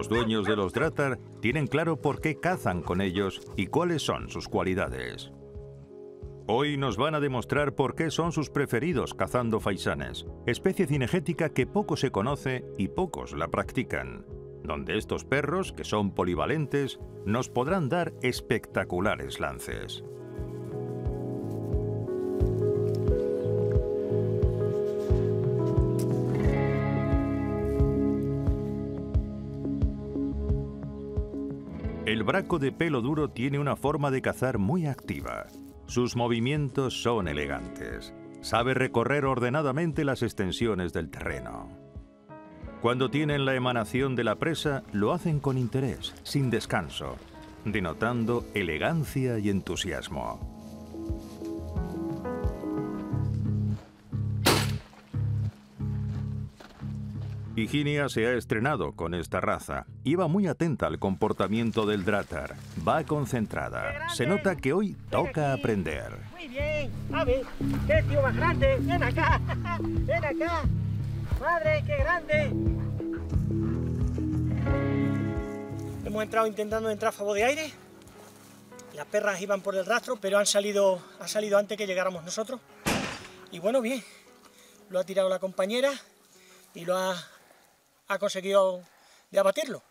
Los dueños de los Dratar tienen claro por qué cazan con ellos y cuáles son sus cualidades. Hoy nos van a demostrar por qué son sus preferidos cazando faisanes, especie cinegética que poco se conoce y pocos la practican, donde estos perros, que son polivalentes, nos podrán dar espectaculares lances. El braco de pelo duro tiene una forma de cazar muy activa. Sus movimientos son elegantes. Sabe recorrer ordenadamente las extensiones del terreno. Cuando tienen la emanación de la presa, lo hacen con interés, sin descanso, denotando elegancia y entusiasmo. Higinia se ha estrenado con esta raza. Iba muy atenta al comportamiento del Dratar. Va concentrada. Se nota que hoy toca aprender. Muy bien. A ver, qué tío más grande. Ven acá. Ven acá. Madre, qué grande. Hemos entrado intentando entrar a favor de aire. Las perras iban por el rastro, pero han salido, ha salido antes que llegáramos nosotros. Y bueno, bien. Lo ha tirado la compañera y lo ha ha conseguido de abatirlo.